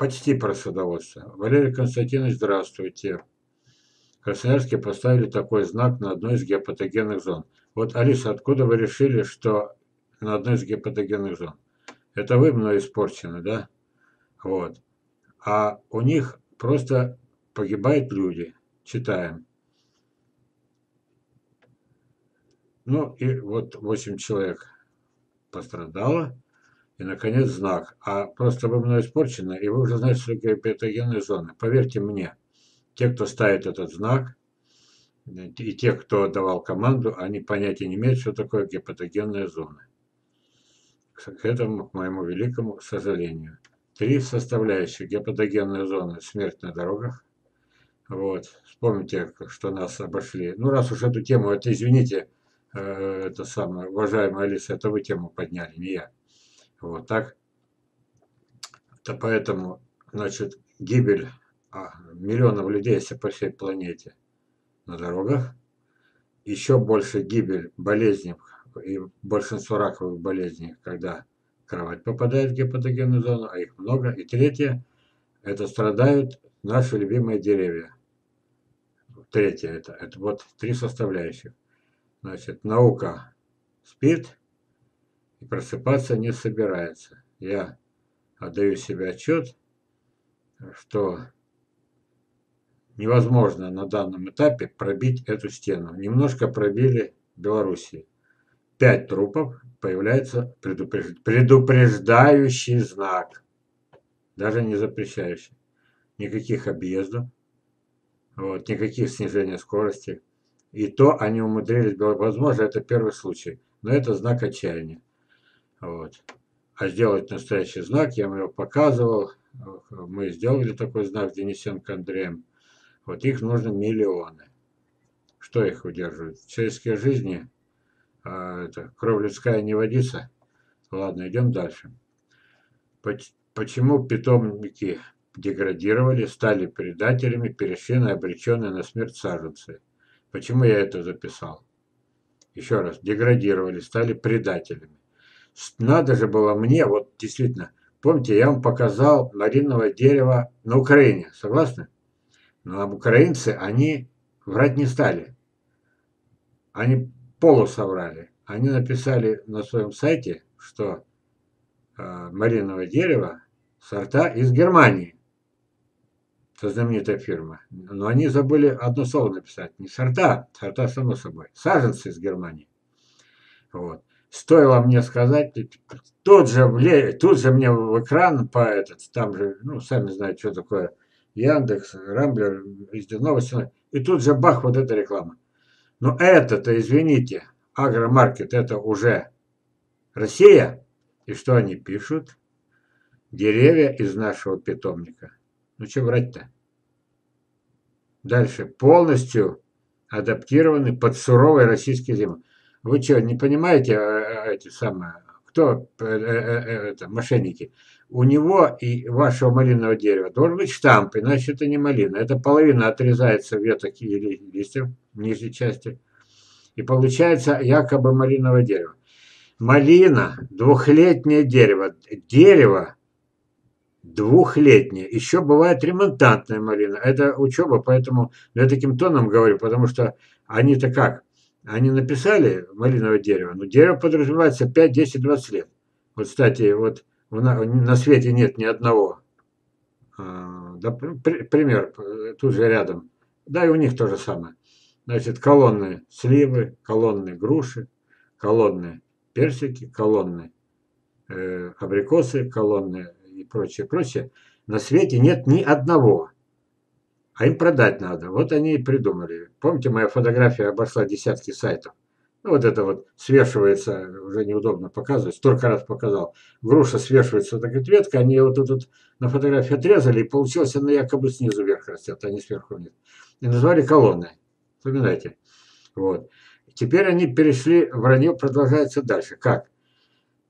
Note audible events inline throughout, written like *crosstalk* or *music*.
почти про садоводство. Валерий Константинович, здравствуйте. Красноярске поставили такой знак на одной из геопатогенных зон. Вот, Алиса, откуда вы решили, что на одной из геопатогенных зон? Это вы мной испорчены, да? Вот. А у них просто погибают люди. Читаем. Ну и вот 8 человек пострадало. И, наконец, знак. А просто вы мной испорчены, и вы уже знаете, что такое патогенные зоны. Поверьте мне, те, кто ставит этот знак, и те, кто давал команду, они понятия не имеют, что такое гепатогенная зона. К этому, к моему великому сожалению. Три составляющие гепатогенной зоны – смерть на дорогах. Вот. Вспомните, что нас обошли. Ну, раз уж эту тему, это, извините, э, это самое, уважаемая Алиса, это вы тему подняли, не я. Вот так. То поэтому, значит, гибель а, миллионов людей по всей планете на дорогах. Еще больше гибель болезней и большинство раковых болезней, когда кровать попадает в гепатогенную зону, а их много. И третье, это страдают наши любимые деревья. Третье, это, это вот три составляющих. Значит, наука спит и просыпаться не собирается. Я отдаю себе отчет, что невозможно на данном этапе пробить эту стену. Немножко пробили Белоруссии. Пять трупов, появляется предупреждающий знак. Даже не запрещающий. Никаких объездов, вот, никаких снижения скорости. И то они умудрились, возможно, это первый случай, но это знак отчаяния. Вот. А сделать настоящий знак, я вам его показывал, мы сделали такой знак Денисенко Андреем. Вот их нужно миллионы. Что их удерживает? Человеческие жизни, а, это, кровь людская не водится. Ладно, идем дальше. Почему питомники деградировали, стали предателями, перешли на обреченные на смерть саженцы? Почему я это записал? Еще раз, деградировали, стали предателями. Надо же было мне, вот действительно, помните, я вам показал мариновое дерево на Украине, согласны? Но украинцы, они врать не стали. Они полусоврали. Они написали на своем сайте, что э, малиновое дерево сорта из Германии. Это знаменитая фирма. Но они забыли одно слово написать. Не сорта, сорта само собой. Саженцы из Германии. Вот. Стоило мне сказать, тут же, тут же мне в экран по этот, там же, ну, сами знаете, что такое Яндекс, Рамблер, везде новости. И тут же бах, вот эта реклама. Но это-то, извините, агромаркет, это уже Россия. И что они пишут? Деревья из нашего питомника. Ну, что врать-то? Дальше. Полностью адаптированы под суровый российский зиму. Вы что, не понимаете э, э, эти самые, кто э, это, мошенники? у него и вашего малинового дерева должен быть штамп, иначе это не малина. Это половина отрезается веток или листьев нижней части. И получается якобы малиновое дерево. Малина – двухлетнее дерево. Дерево двухлетнее. Еще бывает ремонтантная малина. Это учеба, поэтому я таким тоном говорю, потому что они-то как? Они написали малиновое дерево, но дерево подразумевается 5, 10, 20 лет. Вот, кстати, вот на, на свете нет ни одного. А, да, пример, тут же рядом. Да, и у них то же самое. Значит, колонны сливы, колонны груши, колонны персики, колонны э, абрикосы, колонны и прочее, прочее. На свете нет ни одного. А им продать надо. Вот они и придумали. Помните, моя фотография обошла десятки сайтов. Ну, вот это вот свешивается, уже неудобно показывать, столько раз показал. Груша свешивается, вот такая ветка, они вот тут вот на фотографии отрезали, и получилось она якобы снизу вверх растет, а не сверху вниз. И назвали колонной. Вспоминайте. Вот. Теперь они перешли, вранье продолжается дальше. Как?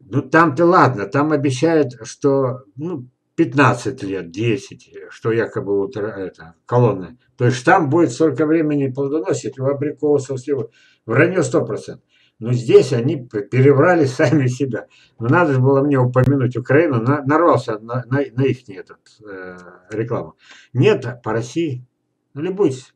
Ну, там-то ладно, там обещают, что ну, 15 лет, 10, что якобы вот это, колонны. То есть там будет столько времени плодоносить у абрикосов, сливок. Вранье 100%. Но здесь они перебрали *laughs* сами себя. Но надо же было мне упомянуть Украину, на, нарвался на, на, на их этот, э, рекламу. Нет, по России. Ну, любуйтесь.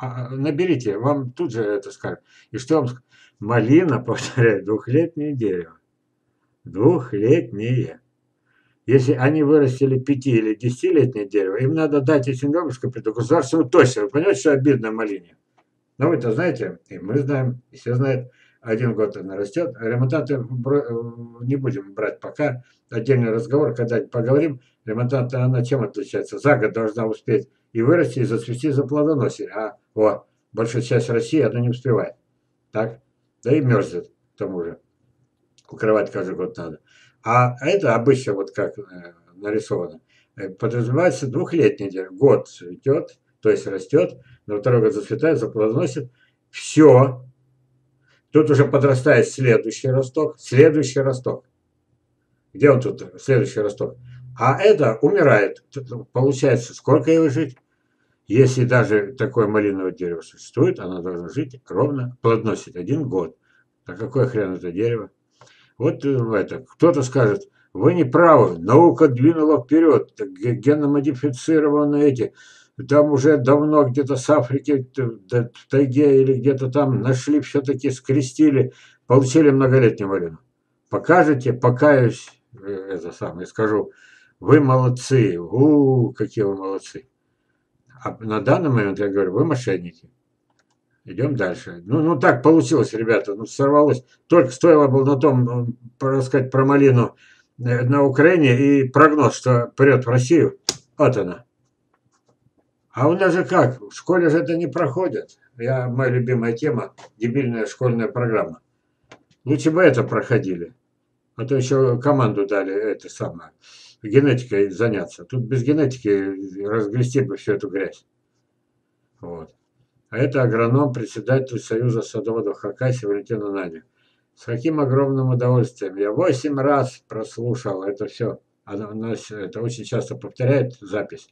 А, наберите, вам тут же это скажут. И что вам? Малина, повторяю, двухлетнее дерево. Двухлетнее. Если они вырастили пяти- или десятилетнее дерево, им надо дать этим ребушкам государственную точно. Вы понимаете, что обидно малине? Ну, вы-то знаете, и мы знаем, и все знают, один год она растет. Ремонтанты не будем брать пока. Отдельный разговор, когда поговорим. Ремонтанты, она чем отличается? За год должна успеть и вырасти, и зацвести, и заплодоносить. А, о, большая часть России она не успевает. Так? Да и мерзнет к тому же. Укрывать каждый год надо. А это обычно, вот как э, нарисовано, э, подразумевается двухлетний дерево. Год цветет, то есть растет, на второй год зацветает, заплодоносит. Все. Тут уже подрастает следующий росток, следующий росток. Где он тут, следующий росток? А это умирает. Получается, сколько его жить? Если даже такое малиновое дерево существует, оно должно жить ровно, плодоносить один год. А какой хрен это дерево? Вот это, кто-то скажет, вы не правы, наука двинула вперед, генно-модифицированные эти, там уже давно где-то с Африки, в тайге или где-то там нашли, все-таки скрестили, получили многолетнюю малину. Покажете, покаюсь, э, это самое, скажу, вы молодцы, у, какие вы молодцы. А на данный момент я говорю, вы мошенники. Идем дальше. Ну, ну так получилось, ребята, ну сорвалось. Только стоило было на том рассказать про малину э, на Украине и прогноз, что прет в Россию. Вот она. А у нас же как? В школе же это не проходит. Я, моя любимая тема – дебильная школьная программа. Лучше бы это проходили. А то еще команду дали это самое, генетикой заняться. Тут без генетики разгрести бы всю эту грязь. Вот. А это агроном, председатель Союза садоводов Хакасии Валентина Надя. С каким огромным удовольствием. Я восемь раз прослушал это все. Она, нас, это очень часто повторяет запись.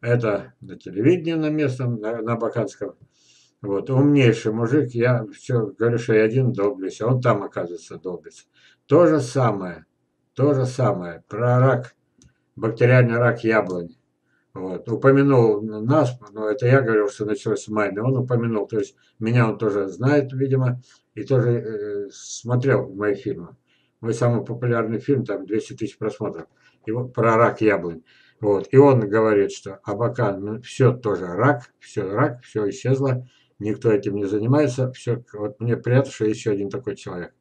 Это на телевидении на местном, на, на Баканском. Вот, умнейший мужик, я все говорю, что я один долблюсь, а он там, оказывается, долбится. То же самое, то же самое, про рак, бактериальный рак яблони. Вот, упомянул нас, но это я говорил, что началось в мае, он упомянул, то есть меня он тоже знает, видимо, и тоже э, смотрел мои фильмы. Мой самый популярный фильм, там 200 тысяч просмотров, его, про рак яблонь. Вот. И он говорит, что Абакан, ну, все тоже рак, все рак, все исчезло, никто этим не занимается. Все, вот мне приятно, что еще один такой человек.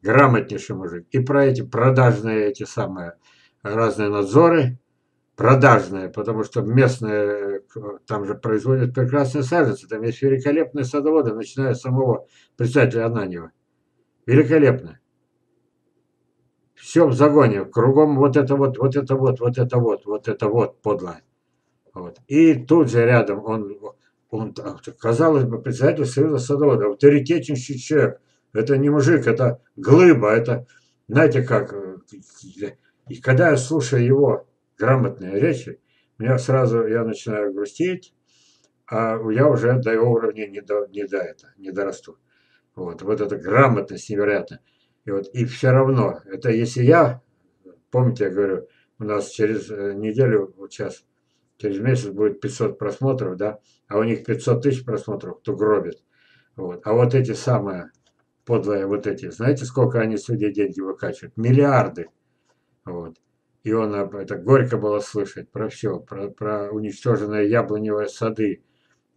Грамотнейший мужик. И про эти продажные эти самые разные надзоры, продажные, потому что местные там же производят прекрасные саженцы, там есть великолепные садоводы, начиная с самого представителя Ананьева. Великолепно все в загоне, кругом вот это вот, вот это вот, вот это вот, вот это вот подлое. Вот. И тут же рядом он, он, казалось бы, председатель Союза садоводов, авторитетнейший человек. Это не мужик, это глыба, это, знаете как, и когда я слушаю его грамотные речи, меня сразу, я начинаю грустить, а я уже до его уровня не до, не до это, не дорасту. Вот, вот эта грамотность невероятная. И, вот, и все равно, это если я, помните, я говорю, у нас через э, неделю, вот сейчас, через месяц будет 500 просмотров, да, а у них 500 тысяч просмотров, то гробит. Вот. А вот эти самые подлые, вот эти, знаете, сколько они с деньги выкачивают? Миллиарды. Вот. И он, это горько было слышать про все, про, про уничтоженные яблоневые сады,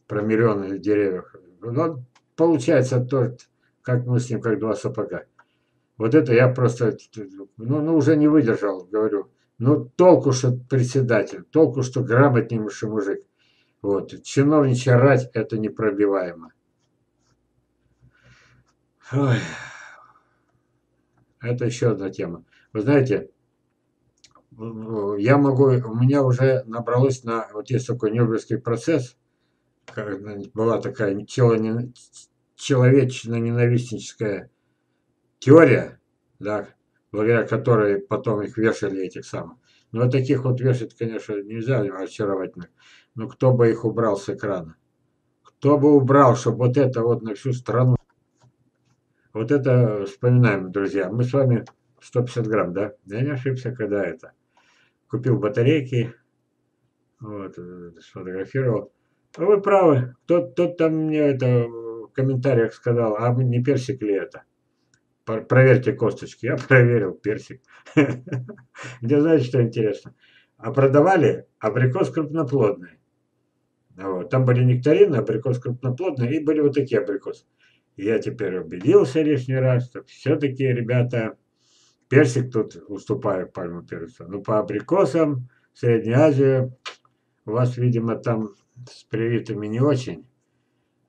про миллионы деревьев. Но получается то, как мы с ним, как два сапога. Вот это я просто, ну, ну уже не выдержал, говорю. Ну, толку, что председатель, толку, что грамотнейший мужик. Вот. Чиновничья рать – это непробиваемо. Ой. Это еще одна тема. Вы знаете, я могу, у меня уже набралось на, вот есть такой Нюрнбергский процесс, была такая человечно-ненавистническая теория, да, благодаря которой потом их вешали, этих самых. Но таких вот вешать, конечно, нельзя очаровательных. Но кто бы их убрал с экрана? Кто бы убрал, чтобы вот это вот на всю страну? Вот это вспоминаем, друзья. Мы с вами 150 грамм, да? Я не ошибся, когда это. Купил батарейки, вот, э, сфотографировал. А вы правы. Тот, тот там мне это в комментариях сказал, а не персик ли это? Проверьте косточки. Я *laughs* проверил персик. *laughs* Где знаете, что интересно? А продавали абрикос крупноплодный. Вот. Там были нектарины, абрикос крупноплодный, и были вот такие абрикосы. я теперь убедился лишний раз, что все-таки, ребята, персик тут уступает пальму перца. Ну, по абрикосам, Средняя Азия, у вас, видимо, там с привитыми не очень.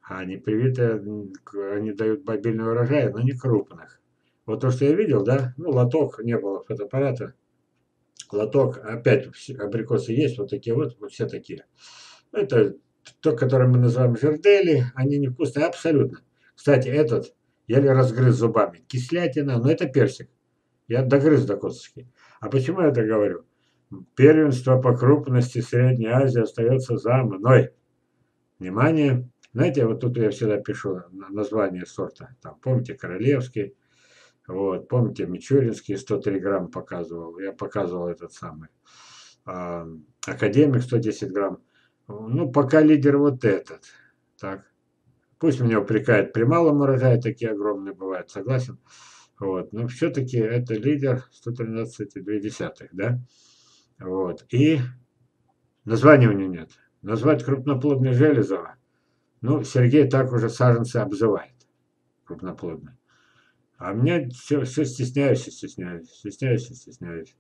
А не привитые, они дают бобильный урожай, но не крупных. Вот то, что я видел, да, ну, лоток, не было фотоаппарата. Лоток, опять абрикосы есть, вот такие вот, вот все такие. Это то, которое мы называем жердели, они невкусные абсолютно. Кстати, этот еле разгрыз зубами. Кислятина, но это персик. Я догрыз до косточки. А почему я это говорю? Первенство по крупности Средней Азии остается за мной. Внимание! Знаете, вот тут я всегда пишу название сорта. Там, помните, Королевский, вот, помните, Мичуринский 103 грамм показывал. Я показывал этот самый. А, Академик 110 грамм. Ну, пока лидер вот этот. Так. Пусть меня упрекает при малом урожае, такие огромные бывают, согласен. Вот. Но все-таки это лидер 113,2, да? Вот. И названия у него нет. Назвать крупноплодный железово. Ну, Сергей так уже саженцы обзывает. Крупноплодный. А мне все, все стесняюсь и стесняюсь. Стесняюсь стесняюсь.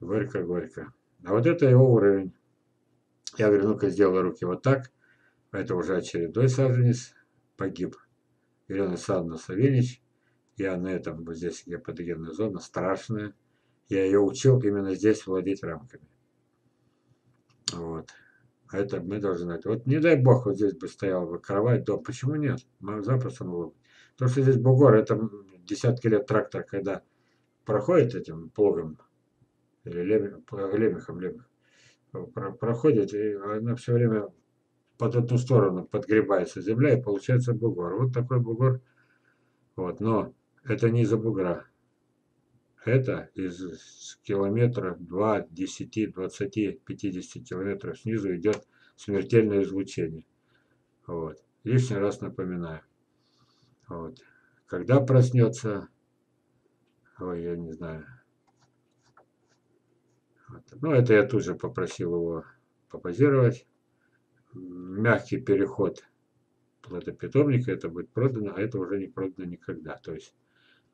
Горько-горько. А вот это его уровень. Я говорю, ну-ка сделала руки вот так. Это уже очередной саженец погиб. Елена Александровна Савинич. Я на этом, вот здесь, где патогенная зона, страшная. Я ее учил именно здесь владеть рамками. Вот. Это мы должны знать. Вот не дай бог, вот здесь бы стояла бы кровать, то почему нет? Мы запросто могло быть. То, что здесь бугор, это десятки лет трактор, когда проходит этим плугом, или лемехом, лемех, проходит, и она все время под эту сторону подгребается земля, и получается бугор. Вот такой бугор. Вот, но это не из-за бугра. Это из километра 2, 10, 20, 50 километров снизу идет смертельное излучение. Вот. Лишний раз напоминаю. Вот. Когда проснется, ой, я не знаю, ну, это я тут же попросил его попозировать. Мягкий переход плодопитомника, это будет продано, а это уже не продано никогда. То есть,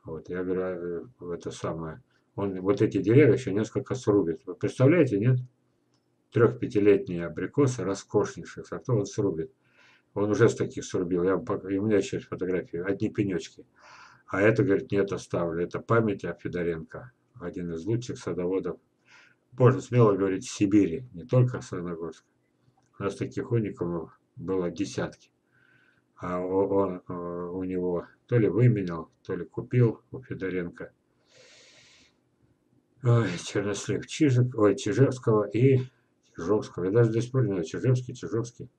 вот, я говорю, э, это самое, он вот эти деревья еще несколько срубит. Вы представляете, нет? Трех-пятилетние абрикосы, роскошнейших сортов, он срубит. Он уже с таких срубил. Я, у меня еще есть фотографии, одни пенечки. А это, говорит, нет, оставлю. Это память о Федоренко, один из лучших садоводов можно смело говорить, Сибири, не только Саяногорск. У нас таких уникумов было десятки. А он, э, у него то ли выменял, то ли купил у Федоренко. Ой, Чернослив, Чижик, ой, Чижевского и Чижовского. Я даже до сих пор Чижевский, Чижовский.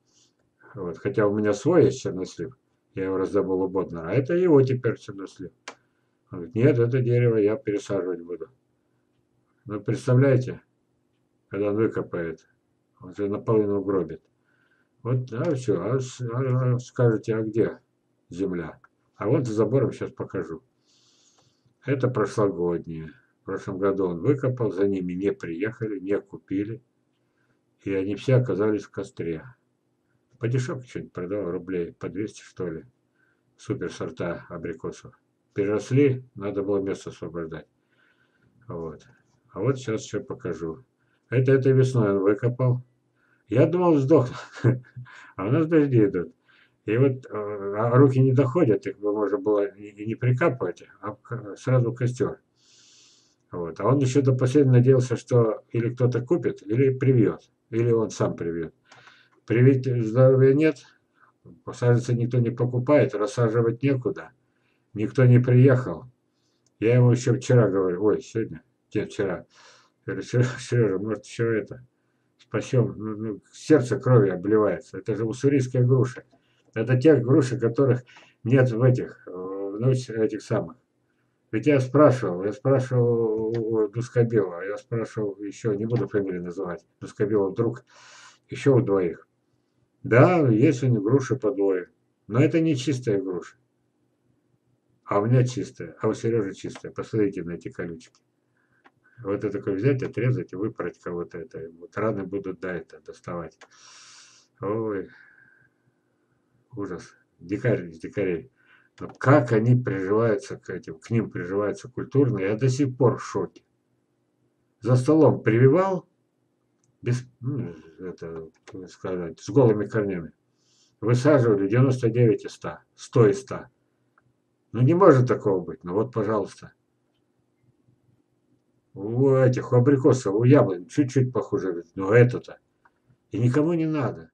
Вот, хотя у меня свой есть чернослив. Я его раздобыл у Боднера. А это его теперь чернослив. Он говорит, нет, это дерево я пересаживать буду. Вы представляете, когда он выкопает, он же наполовину угробит. Вот, а все, а, а, а скажете, а где земля? А вот за забором сейчас покажу. Это прошлогоднее. В прошлом году он выкопал, за ними не приехали, не купили. И они все оказались в костре. По дешевке что-нибудь продал, рублей по 200 что ли. Супер сорта абрикосов. Переросли, надо было место освобождать. Вот. А вот сейчас еще покажу. Это этой весной он выкопал. Я думал, сдохну. *laughs* А у нас дожди идут. И вот э, а руки не доходят, их бы можно было и не прикапывать, а сразу костер. Вот. А он еще до последнего надеялся, что или кто-то купит, или привьет, или он сам привьет. Привить здоровья нет, посаживаться никто не покупает, рассаживать некуда, никто не приехал. Я ему еще вчера говорю, ой, сегодня, нет, вчера. Я говорю, Сережа, может, еще это, спасем. Ну, ну, сердце крови обливается. Это же уссурийская груша. Это те груши, которых Нет, в этих, ну, этих самых. Ведь я спрашивал, я спрашивал у Дускобила, я спрашивал еще, не буду фамилии называть, Дускобила вдруг еще у двоих. Да, есть у них груши по двое, но это не чистая груша. А у меня чистая, а у Сережи чистая. Посмотрите на эти колючки. Вот это такое взять, отрезать и выпороть кого-то. Это вот раны будут, да, это доставать. Ой, ужас. Дикарь из дикарей. Но как они приживаются к этим, к ним приживаются культурно, я до сих пор в шоке. За столом прививал, без, ну, это, сказать, с голыми корнями. Высаживали 99 и 100, 100 и 100. Ну не может такого быть, ну вот, пожалуйста. У этих, у абрикосов, у яблонь чуть-чуть похуже, но это-то. И никому не надо.